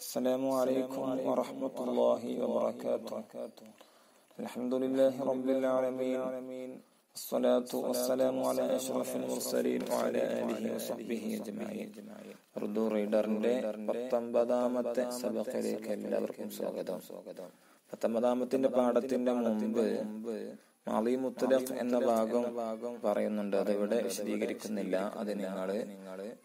السلام عليكم ورحمة الله وبركاته الحمد لله رب العالمين الصلاة والسلام على أشرف المرسلين وعلى آله وصحبه أجمعين ഉറുദു റീഡറിന്റെ പത്തൊമ്പതാമത്തെ സബക്കിലേക്ക് എല്ലാവർക്കും സ്വാഗതം പത്തൊമ്പതാമത്തിന്റെ പാഠത്തിന്റെ മുമ്പ് മാളി മുത്തലഖ് എന്ന ഭാഗം ഭാഗം പറയുന്നുണ്ട്. അതിവിടെ വിശദീകരിക്കുന്നില്ല. അത് നിങ്ങൾ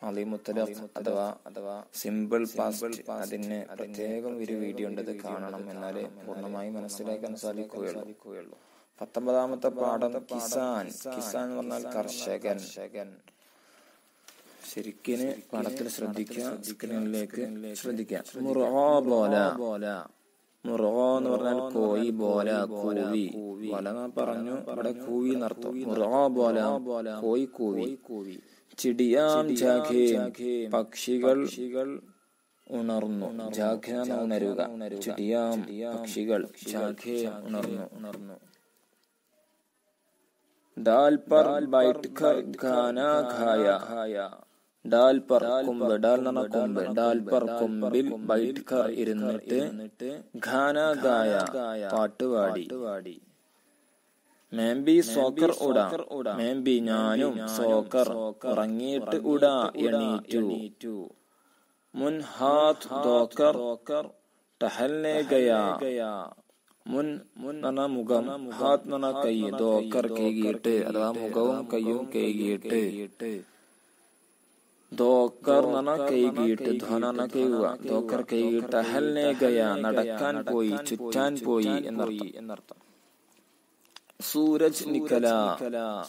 മാളി മുത്തലഖ് അഥവാ അഥവാ സിമ്പിൾ പാസ്റ്റ് അതിന് പ്രത്യേകം ഒരു വീഡിയോ ഉണ്ട്. അത് കാണണം എന്നാലേ പൂർണമായി മനസ്സിലാക്കാൻ സാധിക്കുകയുള്ളൂ. പത്തൊമ്പതാമത്തെ പാഠം കിസാൻ. കിസാൻ എന്ന് പറഞ്ഞാൽ കർഷകൻ. ശരിക്കിന് പാഠത്തിൽ ശ്രദ്ധിക്കുക. സ്ക്രീനിലേക്ക് ശ്രദ്ധിക്കുക. മുറുക എന്ന് പറഞ്ഞാൽ കോയി ബോല കൂവി ബോല പറഞ്ഞു ഇവിടെ കൂവി എന്നർത്ഥം മുറുക ബോല കോയി കൂവി ചിടിയാം ജാഖേം പക്ഷികൾ ഉണർന്നു. ജാഖ്യാന ഉണരുക. ചിടിയാം പക്ഷികൾ ജാഖേ ഉണർന്നു. ഉണർന്നു. ഡാൽ പർ ബൈറ്റ് ഖാന ഖായ. ഖായ. ഡാൽ പറക്കുമ്പ് കുമ്പ് ഡാൽ എന്ന് പറഞ്ഞ കുമ്പ് ഡാൽ പർ കുമ്പിൽ ബൈറ്റ് കർ ഇരുന്നിട്ട് ഖാന ഗായ പാട്ടുപാടി. മേമ്പി സോക്കർ ഉടാ. മേമ്പി ഞാനും സോക്കർ ഉറങ്ങിയിട്ട് ഉടാ എണീറ്റു. മുൻ ഹാത്ത് ദോക്കർ ടഹൽനെ ഗയാ. മുൻ മുൻ എന്ന മുഖം ഹാത്ത് എന്ന കൈ ദോക്കർ കേകിയിട്ട് അഥവാ മുഖവും കൈയും കേകിയിട്ട് ദോക്കർ എന്ന കൈകിയിട്ട് ധ്വന എന്ന കേകുക ദോക്കർ കൈകിട്ട് അഹൽനെ ഗയ നടക്കാൻ പോയി ചുറ്റാൻ പോയി എന്നർത്ഥം സൂരജ് നിക്കല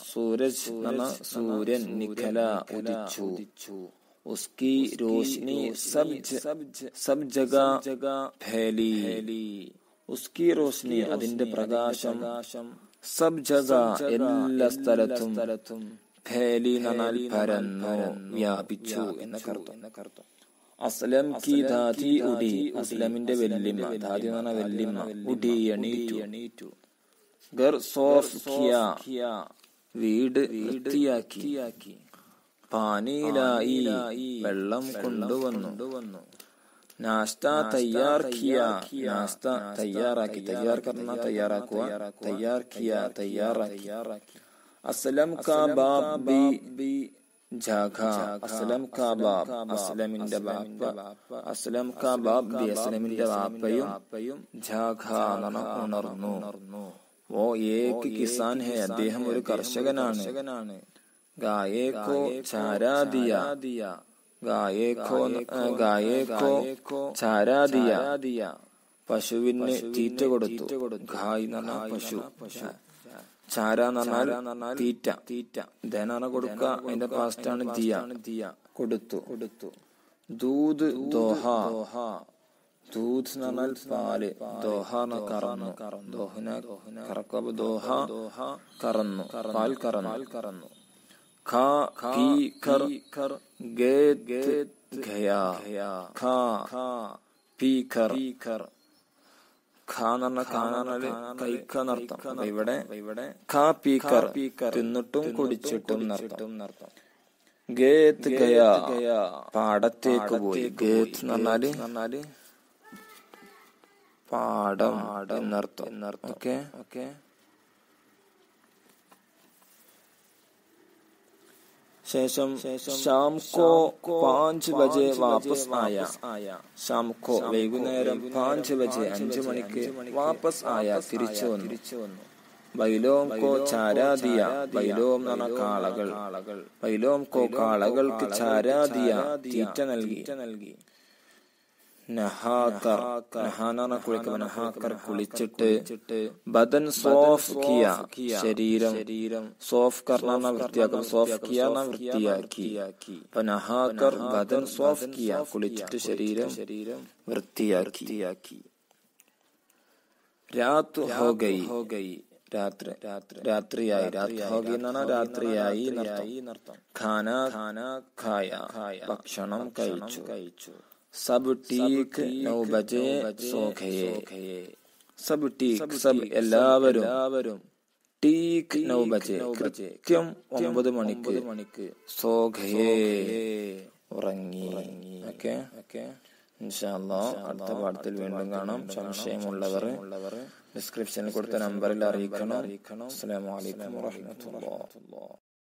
സൂരജ് എന്ന സൂര്യൻ നിക്കല ഉദിച്ചു उसकी रोशनी सब सब जगह जगह फैली ഉസ്കി റോഷ്നി അതിന്റെ പ്രകാശം സബ് ജഗ എല്ലാ സ്ഥലത്തും ഫേലി എന്നാൽ പരന്നു വ്യാപിച്ചു എന്നർത്ഥം അസ്ലം കി ധാതി ഉടി അസ്ലമിന്റെ വെല്ലിമ ധാതി എന്ന് പറഞ്ഞ വെല്ലിമ ഉടി എണീറ്റു. എണീറ്റു ഗർ സോഫ് കിയ വീട് വൃത്തിയാക്കി. പാനീലായി വെള്ളം കൊണ്ടുവന്നു. നാസ്ത തയ്യാർ കിയ നാസ്ത തയ്യാറാക്കി. തയ്യാർ കർണ തയ്യാറാക്കുക തയ്യാർ കിയ തയ്യാറാക്കി. അസ്ലം കാ ബാബ് അസ്ലം കാ ബാബ്. അസ്ലമിന്റെ ബാപ്പ. അസ്ലം കാ ബാബ് അസ്ലമിന്റെ ബാപ്പയും ഉണർന്നു. ഓ ഏക് കിസാൻ ഹെ അദ്ദേഹം ഒരു കർഷകനാണ്. ഗായേക്കോ ചാരാദിയ. ഗായേക്കോ ഗായേക്കോ ചാരാദിയ. പശുവിന് തീറ്റ കൊടുത്തു. ഗായ് എന്ന് പശു. ചാര എന്ന് പറഞ്ഞാൽ തീറ്റ. തീറ്റ ധന കൊടുക്കുക അതിന്റെ പാസ്റ്റ് ആണ് ദിയ. ദിയ. കൊടുത്തു. കൊടുത്തു. ദൂത് ദോഹ. ദൂത് എന്ന് പറഞ്ഞാൽ പാൽ. ദോഹ കറന്നു. ദോഹന കറക്കപ്പോ ദോഹ ദോഹ കറന്നു. പാൽ കറന്നു. പാൽ കറന്നു. ഖാ പി ഗേ ഗേ ഖാ ഖാ കർ കഴിക്കാന്നർത്ഥം. ഇവിടെ ഇവിടെ ഖാ പീക്കർ തിന്നിട്ടും കുടിച്ചിട്ടും നർത്തം ഗേത്ത് ഗയാ പാടത്തേക്ക് പോയി. ഗേത്ത് എന്ന് പറഞ്ഞാൽ പാടം എന്നർത്ഥം. എന്നർത്ഥം. ഓക്കെ? ഓക്കെ? ശേഷം ഷാംകോ പാഞ്ച് ബജെ വാപ്പസ് ആയ ഷാംകോ വൈകുന്നേരം പാഞ്ച് ബജെ അഞ്ചു മണിക്ക് വാപ്പസ് ആയ തിരിച്ചു വന്നു. ബൈലോം കോ ചാരാദിയ ബൈലോം നന കാളകൾ. ബൈലോം കോ കാളകൾക്ക് ചാരാദിയ തീറ്റ നൽകി. നഹാക്കർ നഹാന കുളിക്കുക നഹാക്കർ കുളിച്ചിട്ട് ബദൻ സോഫ് കിയ ശരീരം. ശരീരം. സോഫ് കർണ വൃത്തിയാക്കും. സോഫ് കിയ വൃത്തിയാക്കി. അപ്പൊ നഹാക്കർ ബദൻ സോഫ് കിയ കുളിച്ചിട്ട് ശരീരം ശരീരം വൃത്തിയാക്കി. രാത് ഹോ ഗൈ ഹോ ഗൈ രാത്രി. രാത്രി. രാത്രിയായി. രാത്രിയായി. നർത്തം ഖാന ഖാന ഖായ. ഭക്ഷണം കഴിച്ചു. കഴിച്ചു. सब ടീക്ക് നൗബത്തെ സോഖയെ സബ് ടീക്ക് സബ് എല്ലാവരും എല്ലാവരും ടീക്ക് നൗബത്തെ കൃത്യം ഒമ്പത് മണിക്ക് മണിക്ക് സോഖയെ ഉറങ്ങി. ഓക്കെ? ഓക്കെ? അടുത്ത പാഠത്തിൽ വീണ്ടും കാണാം. സംശയമുള്ളവർ ഡിസ്ക്രിപ്ഷനിൽ കൊടുത്ത നമ്പറിൽ അറിയിക്കണം. അറിയിക്കണം. അസ്സലാമലൈക്കും വാഹമത്തുള്ള